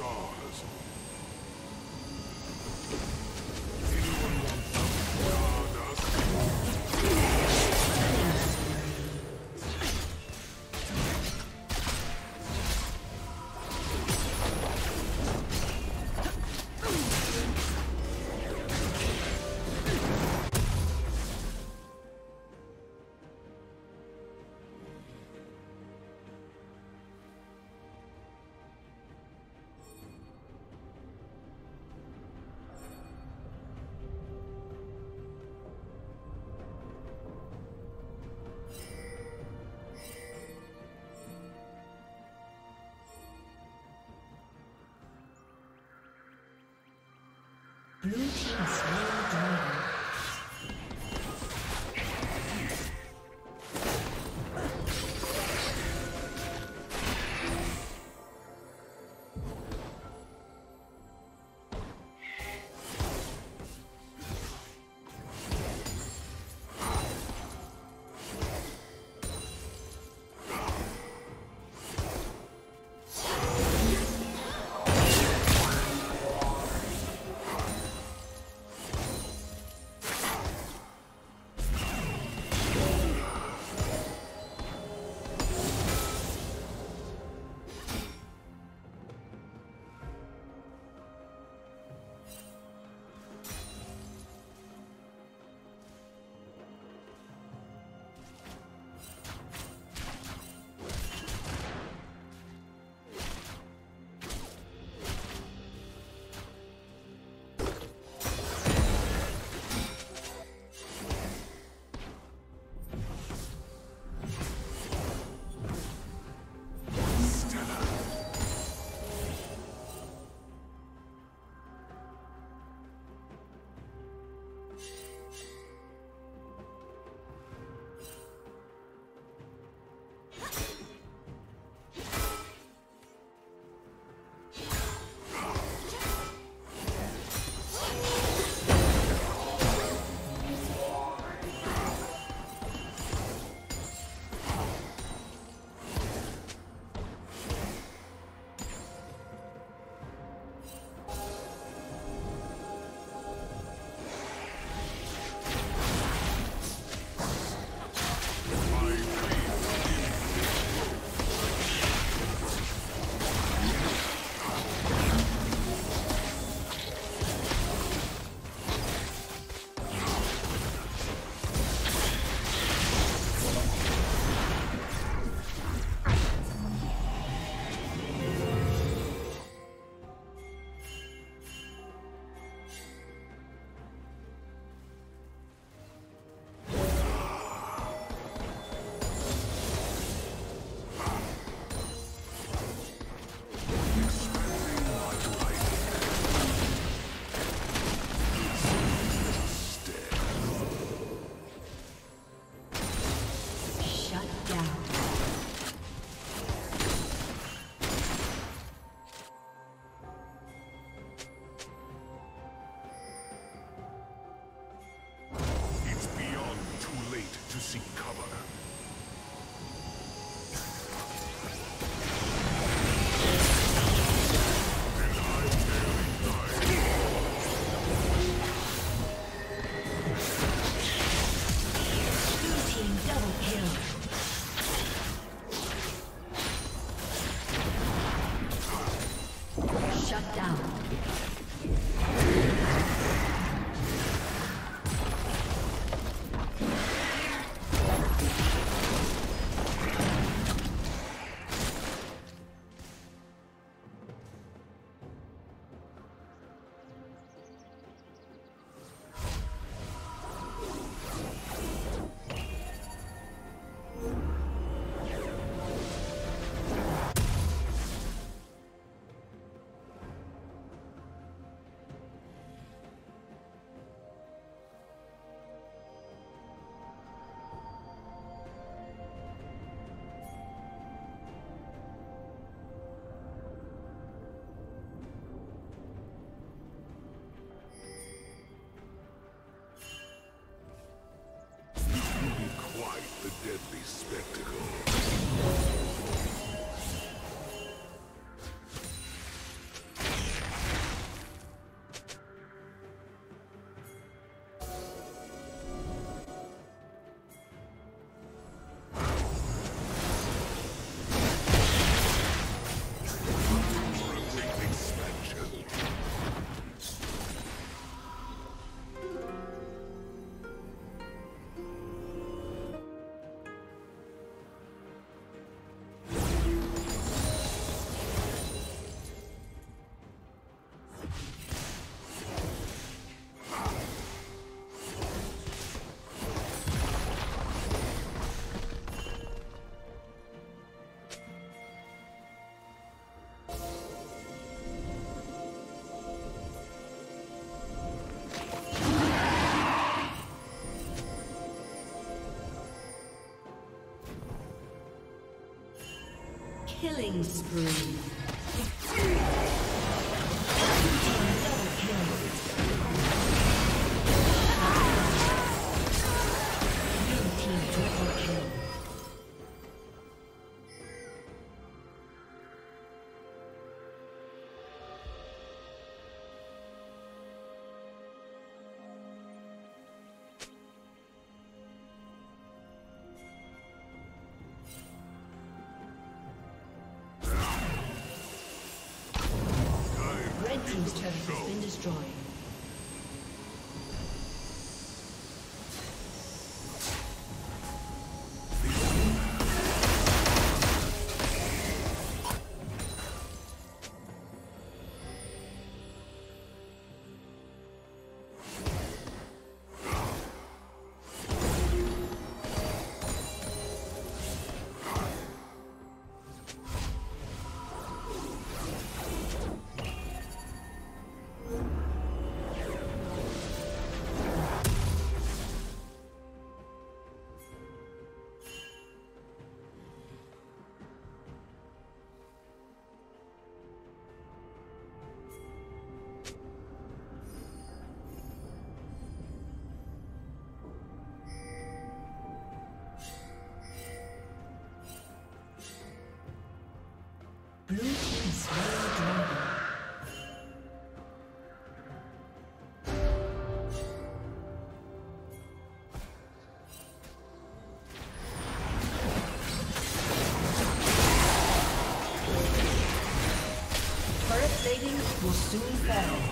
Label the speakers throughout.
Speaker 1: upon Yes.
Speaker 2: Killing spree. Destroyed. Soon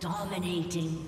Speaker 2: Dominating.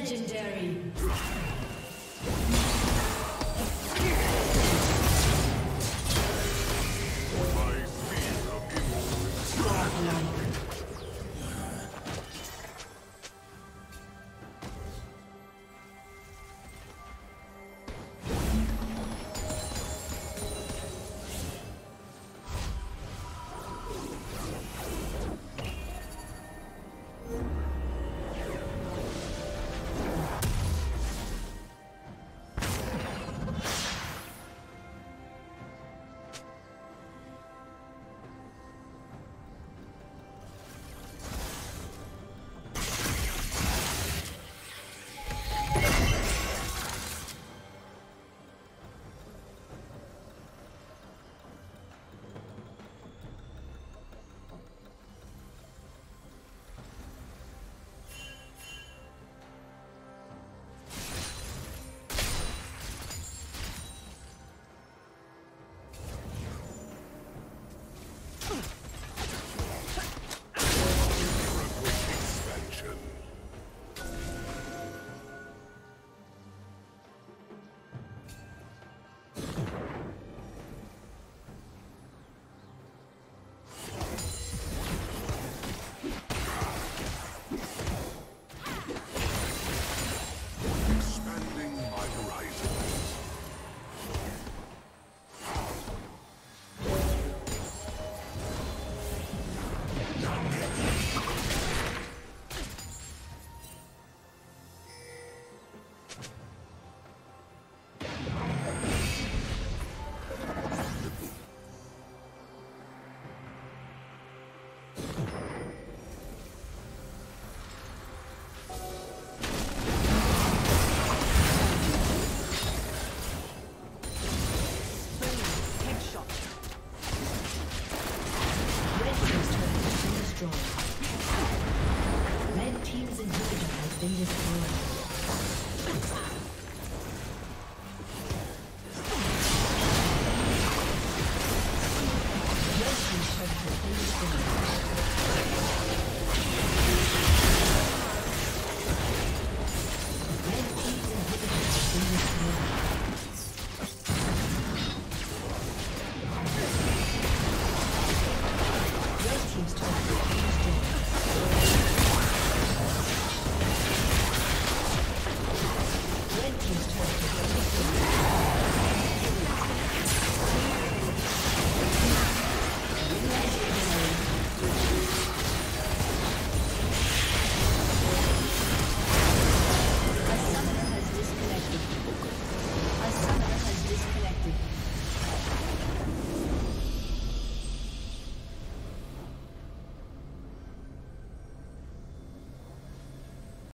Speaker 2: Legendary.